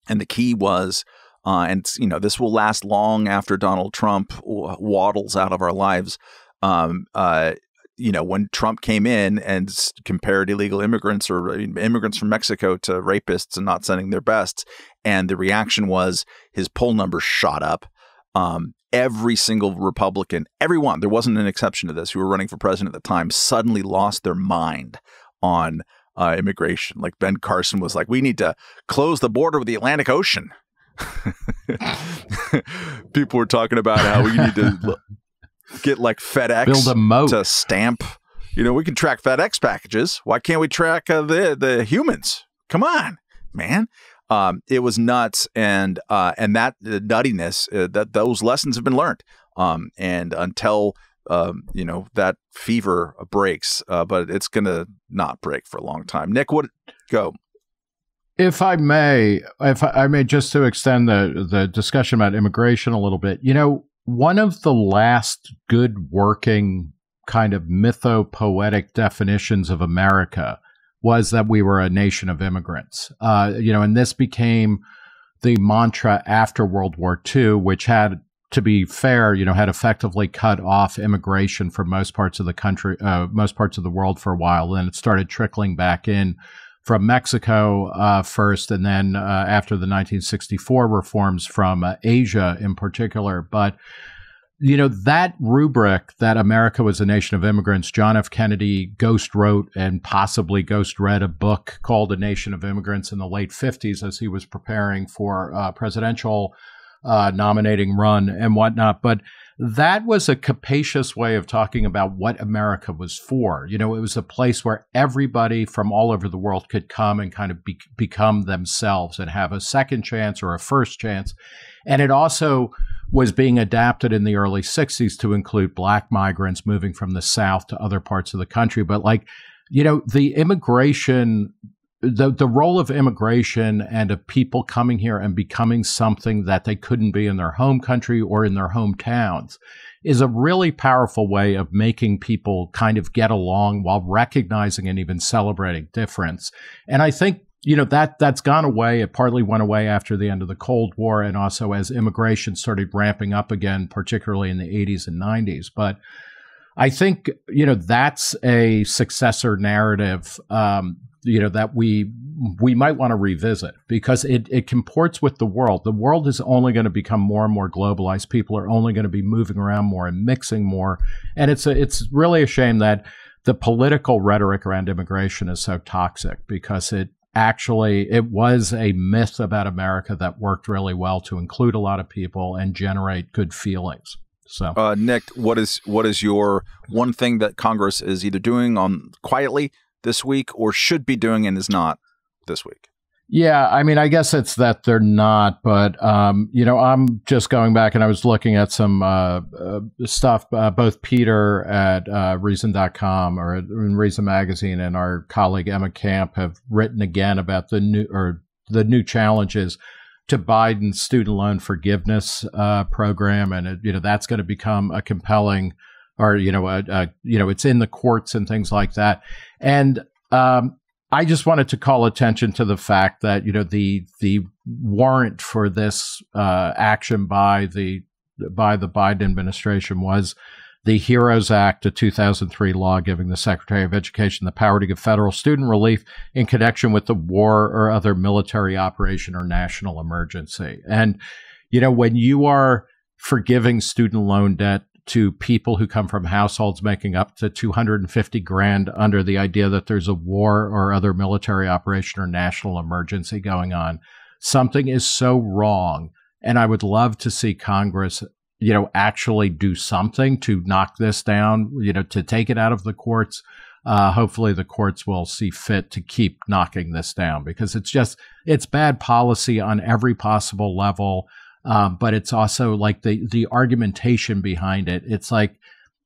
And the key was uh, and you know this will last long after Donald Trump waddles out of our lives. Um, uh, you know, when Trump came in and compared illegal immigrants or immigrants from Mexico to rapists and not sending their best, and the reaction was his poll numbers shot up. Um, every single Republican, everyone, there wasn't an exception to this, who were running for president at the time, suddenly lost their mind on uh, immigration. Like Ben Carson was like, we need to close the border with the Atlantic Ocean. (laughs) People were talking about how we need to (laughs) get like FedEx Build a moat. to stamp. You know, we can track FedEx packages. Why can't we track uh, the the humans? Come on, man. Um, it was nuts, and uh, and that the nuttiness uh, that those lessons have been learned. Um, and until um, you know that fever breaks, uh, but it's gonna not break for a long time. Nick, what go? If I may, if I may, just to extend the the discussion about immigration a little bit, you know, one of the last good working kind of mythopoetic definitions of America was that we were a nation of immigrants. Uh, you know, and this became the mantra after World War II, which had, to be fair, you know, had effectively cut off immigration from most parts of the country, uh, most parts of the world for a while. Then it started trickling back in from Mexico uh, first, and then uh, after the 1964 reforms from uh, Asia in particular. But you know that rubric that America was a nation of immigrants. John F. Kennedy ghost wrote and possibly ghost read a book called "A Nation of Immigrants" in the late 50s as he was preparing for uh, presidential. uh, nominating run and whatnot. But that was a capacious way of talking about what America was for. You know, it was a place where everybody from all over the world could come and kind of be- become themselves and have a second chance or a first chance. And it also was being adapted in the early 60s to include black migrants moving from the South to other parts of the country. But like, you know, the immigration the the role of immigration and of people coming here and becoming something that they couldn't be in their home country or in their hometowns is a really powerful way of making people kind of get along while recognizing and even celebrating difference. And I think you know that that's gone away. It partly went away after the end of the Cold War, and also as immigration started ramping up again, particularly in the 80s and 90s. But I think you know that's a successor narrative um, you know that we we might want to revisit because it it comports with the world. The world is only going to become more and more globalized. People are only going to be moving around more and mixing more, and it's a, it's really a shame that the political rhetoric around immigration is so toxic because it actually it was a myth about America that worked really well to include a lot of people and generate good feelings. So, uh, Nick, what is what is your one thing that Congress is either doing on quietly this week or should be doing and is not this week? Yeah, I mean, I guess it's that they're not, but um, you know, I'm just going back and I was looking at some uh, uh, stuff. Uh, both Peter at uh, Reason.com or Reason Magazine and our colleague Emma Camp have written again about the new or the new challenges to Biden's student loan forgiveness uh, program, and it, you know that's going to become a compelling or you know, a, a, you know, it's in the courts and things like that. And um, I just wanted to call attention to the fact that you know the the warrant for this uh, action by the by the Biden administration was the HEROES Act, a 2003 law giving the Secretary of Education the power to give federal student relief in connection with the war or other military operation or national emergency. And you know when you are forgiving student loan debt to people who come from households making up to 250 grand under the idea that there's a war or other military operation or national emergency going on. Something is so wrong. And I would love to see Congress, you know, actually do something to knock this down, you know, to take it out of the courts. Uh, hopefully the courts will see fit to keep knocking this down because it's just, it's bad policy on every possible level. Um, but it's also like the the argumentation behind it. It's like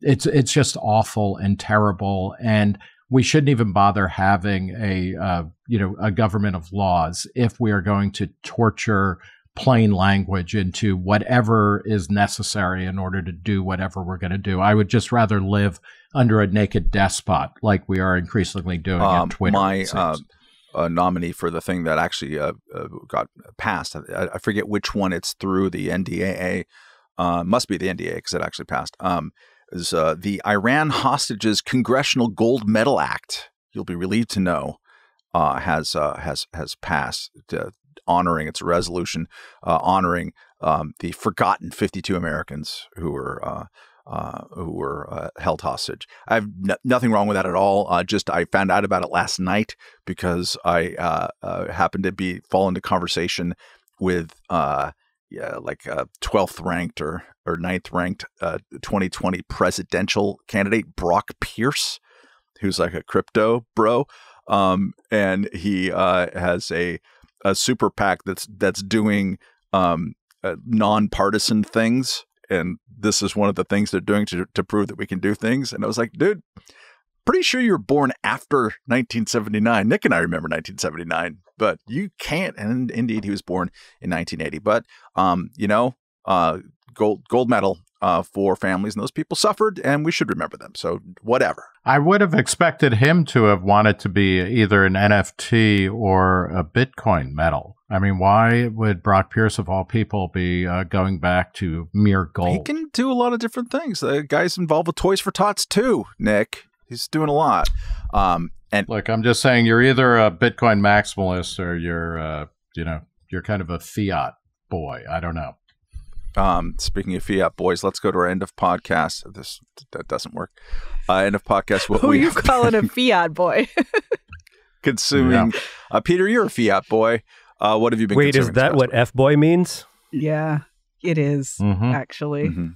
it's it's just awful and terrible, and we shouldn't even bother having a uh, you know a government of laws if we are going to torture plain language into whatever is necessary in order to do whatever we're going to do. I would just rather live under a naked despot like we are increasingly doing um, on Twitter. My a nominee for the thing that actually uh, uh, got passed. I, I, forget which one it's through the NDAA. Uh, must be the NDA because it actually passed. Um, is uh, the Iran Hostages Congressional Gold Medal Act? You'll be relieved to know uh, has uh, has has passed, honoring its resolution, honoring um, the forgotten 52 Americans who were uh, who were uh, held hostage. I have n- nothing wrong with that at all. Uh, just I found out about it last night because I uh, uh, happened to be fall into conversation with yeah, like a twelfth ranked or or ninth ranked 2020 presidential candidate Brock Pierce, who's like a crypto bro, um, and he has a a super PAC that's that's doing um, nonpartisan things and this is one of the things they're doing to, to prove that we can do things. And I was like, dude, pretty sure you were born after 1979. Nick and I remember 1979, but you can't. And indeed, he was born in 1980. But, um, you know, uh, gold gold medal uh, for families, and those people suffered, and we should remember them. So, whatever. I would have expected him to have wanted to be either an NFT or a Bitcoin medal. I mean, why would Brock Pierce, of all people, be uh, going back to mere gold? He can do a lot of different things. The guy's involved with Toys for Tots too, Nick. He's doing a lot. Um, and look, I'm just saying, you're either a Bitcoin maximalist or you're, uh, you know, you're kind of a fiat boy. I don't know. Um, speaking of fiat boys, let's go to our end of podcast. This that doesn't work. Uh, end of podcast. What (laughs) Who we you calling a fiat boy? (laughs) consuming. Yeah. Uh, Peter, you're a fiat boy. Uh, what have you been? Wait, is that what f boy means? Yeah. It is, Mhm. actually. Mhm.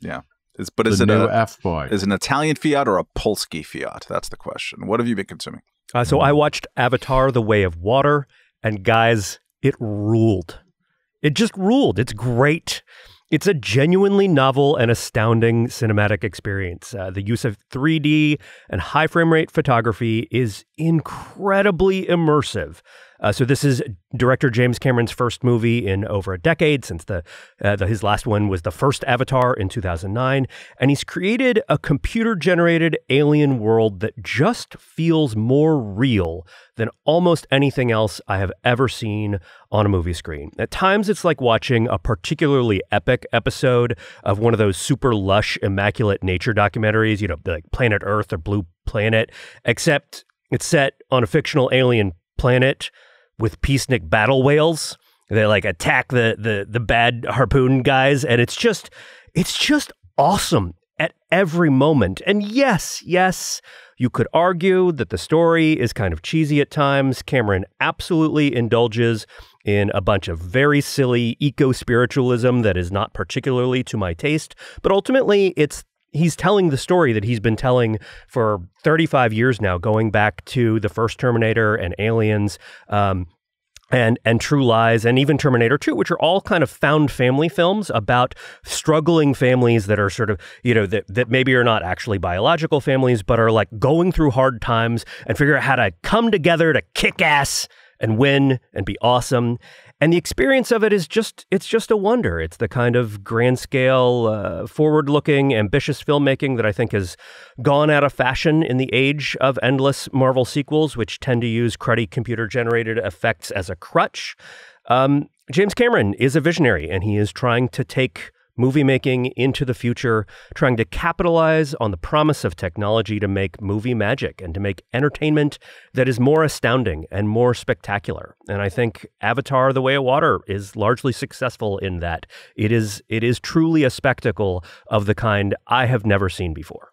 Yeah. Is, but The is it new a, F boy. is an Italian Fiat or a Polski Fiat? That's the question. What have you been consuming? Uh, so I watched Avatar: The Way of Water, and guys, it ruled. It just ruled. It's great. It's a genuinely novel and astounding cinematic experience. Uh, the use of 3D and high frame rate photography is incredibly immersive. Uh, so this is director James Cameron's first movie in over a decade, since the, uh, the his last one was the first Avatar in 2009, and he's created a computer-generated alien world that just feels more real than almost anything else I have ever seen on a movie screen. At times, it's like watching a particularly epic episode of one of those super lush, immaculate nature documentaries, you know, like Planet Earth or Blue Planet, except it's set on a fictional alien planet with peacenik battle whales. They like attack the the the bad harpoon guys, and it's just it's just awesome at every moment. And yes, yes, you could argue that the story is kind of cheesy at times. Cameron absolutely indulges in a bunch of very silly eco spiritualism that is not particularly to my taste, but ultimately it's he's telling the story that he's been telling for 35 years now, going back to the first Terminator and Aliens. Um, and and True Lies and even Terminator 2 which are all kind of found family films about struggling families that are sort of you know that that maybe are not actually biological families but are like going through hard times and figure out how to come together to kick ass and win and be awesome and the experience of it is just it's just a wonder. It's the kind of grand scale uh, forward looking ambitious filmmaking that i think has gone out of fashion in the age of endless marvel sequels which tend to use cruddy computer generated effects as a crutch. Um, james cameron is a visionary and he is trying to take movie making into the future, trying to capitalize on the promise of technology to make movie magic and to make entertainment that is more astounding and more spectacular. And I think Avatar: The Way of Water is largely successful in that. It is it is truly a spectacle of the kind I have never seen before.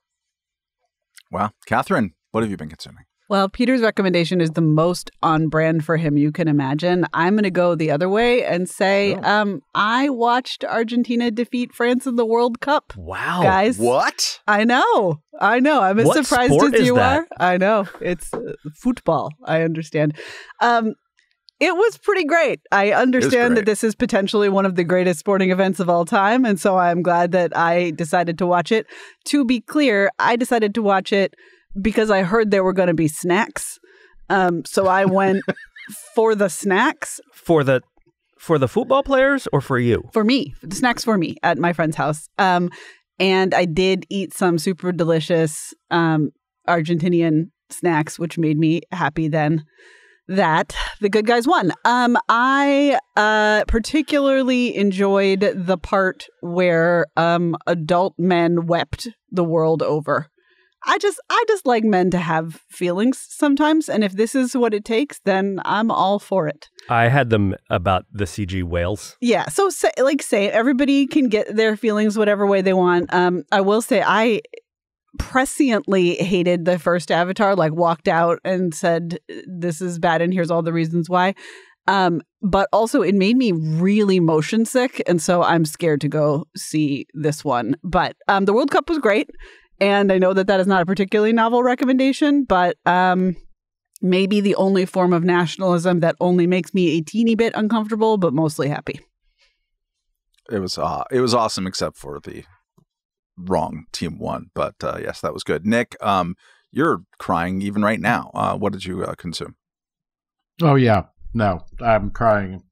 Wow. Katherine, what have you been consuming? Well, Peter's recommendation is the most on brand for him you can imagine. I'm going to go the other way and say Oh. um, I watched Argentina defeat France in the World Cup. Wow. Guys, What? I know. I know. I'm as What surprised as you that? are. I know. It's uh, football. I understand. Um, it was pretty great. I understand that this is potentially one of the greatest sporting events of all time. And so I'm glad that I decided to watch it. To be clear, I decided to watch it because I heard there were going to be snacks. Um, so I went (laughs) for the snacks For the for the football players or for you? for me, the snacks for me at my friend's house. Um, and I did eat some super delicious um, Argentinian snacks, which made me happy then that the good guys won. Um, I uh, particularly enjoyed the part where um, adult men wept the world over. I just I just like men to have feelings sometimes, and if this is what it takes, then I'm all for it. I had them about the CG whales. Yeah. So, say, like, say everybody can get their feelings whatever way they want. Um, I will say I presciently hated the first Avatar. Like, walked out and said, "This is bad," and here's all the reasons why. Um, but also, it made me really motion sick, and so I'm scared to go see this one. But um, the World Cup was great, and I know that that is not a particularly novel recommendation, but um, maybe the only form of nationalism that only makes me a teeny bit uncomfortable, but mostly happy. It was uh, it was awesome, except for the wrong team won. But uh, yes, that was good. Nick, um, you're crying even right now. Uh, what did you uh, consume? Oh yeah, no, I'm crying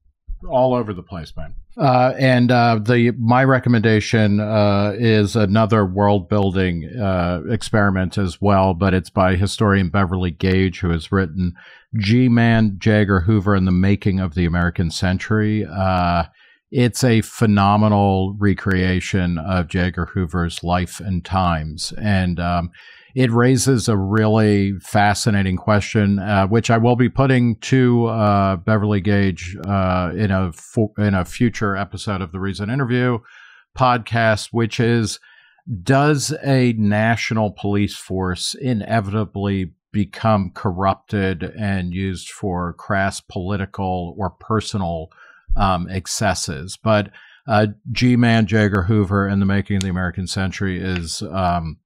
all over the place, man. Uh, and uh, the my recommendation uh, is another world building uh, experiment as well, but it's by historian Beverly Gage, who has written G Man, J. Edgar Hoover, and the Making of the American Century. Uh, it's a phenomenal recreation of J. Edgar Hoover's life and times, and um, it raises a really fascinating question, uh, which I will be putting to uh, Beverly Gage uh, in a fu- in a future episode of the Reason Interview podcast, which is: Does a national police force inevitably become corrupted and used for crass political or personal um, excesses? But uh, G-Man J. Edgar Hoover and the Making of the American Century is um,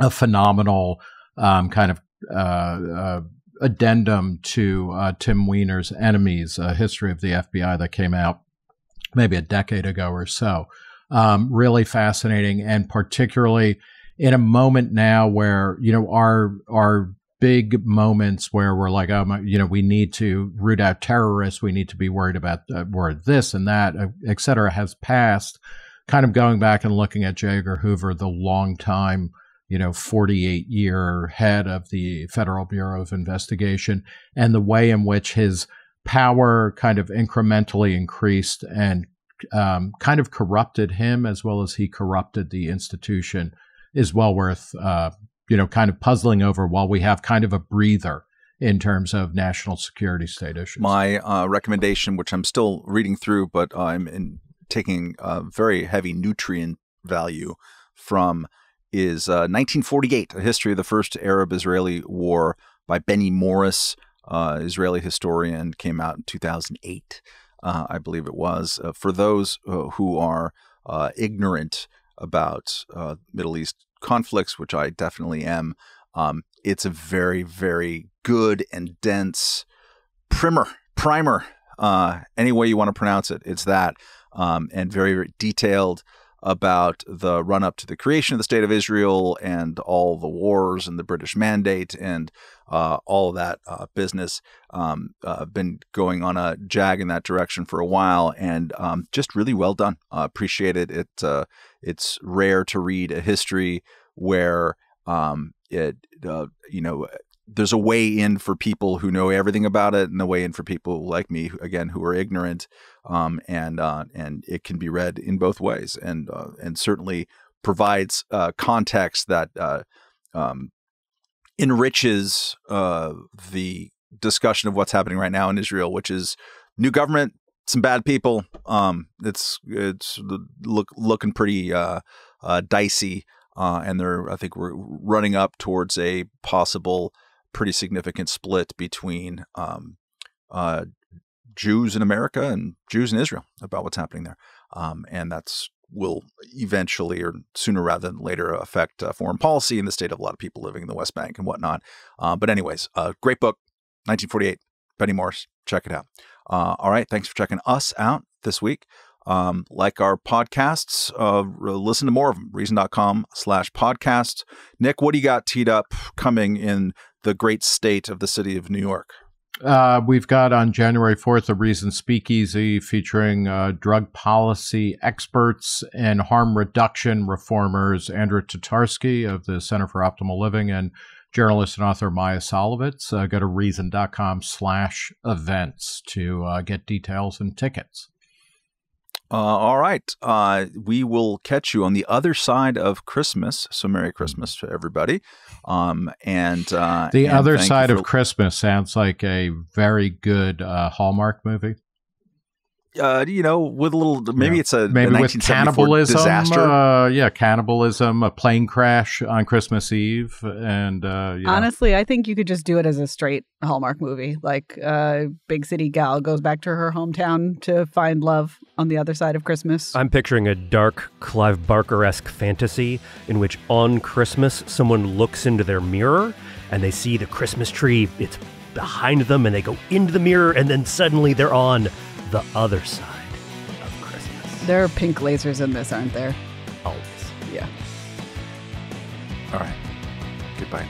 a phenomenal um, kind of uh, uh, addendum to uh, Tim Weiner's Enemies, a history of the FBI that came out maybe a decade ago or so. Um, really fascinating, and particularly in a moment now where you know our our big moments where we're like, oh, my, you know, we need to root out terrorists, we need to be worried about uh, this and that, uh, et cetera, has passed. Kind of going back and looking at J. Edgar Hoover, the long time you know, 48 year head of the Federal Bureau of Investigation, and the way in which his power kind of incrementally increased and um, kind of corrupted him as well as he corrupted the institution is well worth, uh, you know, kind of puzzling over while we have kind of a breather in terms of national security state issues. My uh, recommendation, which I'm still reading through, but I'm in taking a very heavy nutrient value from is uh, 1948, A History of the First Arab Israeli War by Benny Morris, uh, Israeli historian, came out in 2008, uh, I believe it was. Uh, for those uh, who are uh, ignorant about Middle East conflicts, which I definitely am, um, it's a very, very good and dense primer, primer, any way you want to pronounce it. It's that, um, and very, very detailed about the run up to the creation of the state of Israel and all the wars and the British Mandate and uh, all that uh, business. Um, uh, been going on a jag in that direction for a while, and um, just really well done. appreciate it. It uh, it's rare to read a history where um, it uh, you know there's a way in for people who know everything about it, and a way in for people like me, again, who are ignorant. Um, and uh, and it can be read in both ways, and uh, and certainly provides uh, context that uh, um, enriches uh, the discussion of what's happening right now in Israel, which is new government, some bad people. Um, it's it's look looking pretty uh, dicey, and they're I think we're running up towards a possible pretty significant split between um, uh, Jews in America and Jews in Israel about what's happening there, um, and that's will eventually or sooner rather than later affect uh, foreign policy in the state of a lot of people living in the West Bank and whatnot. Uh, but anyways, uh, great book, 1948, Benny Morris. Check it out. Uh, all right, thanks for checking us out this week. Um, like our podcasts, uh, listen to more of them. Reason.com slash podcast. Nick, what do you got teed up coming in the great state of the city of New York? Uh, we've got on January 4th a Reason Speakeasy featuring uh, drug policy experts and harm reduction reformers Andrew Tatarsky of the Center for Optimal Living and journalist and author Maia Szalavitz. Uh, go to reason.com slash events to uh, get details and tickets. Uh, all right. Uh, we will catch you on the other side of Christmas. So, Merry Christmas to everybody. Um, and uh, the and other side of Christmas sounds like a very good uh, Hallmark movie uh, you know, with a little maybe yeah. it's a maybe a with cannibalism, disaster. Uh, yeah, cannibalism, a plane crash on Christmas Eve, and uh, honestly, I think you could just do it as a straight Hallmark movie, like uh, big city gal goes back to her hometown to find love on the other side of Christmas. I'm picturing a dark Clive Barker esque fantasy in which on Christmas someone looks into their mirror and they see the Christmas tree. It's behind them, and they go into the mirror, and then suddenly they're on the other side of Christmas. There are pink lasers in this, aren't there? Always. Yeah. All right. Goodbye.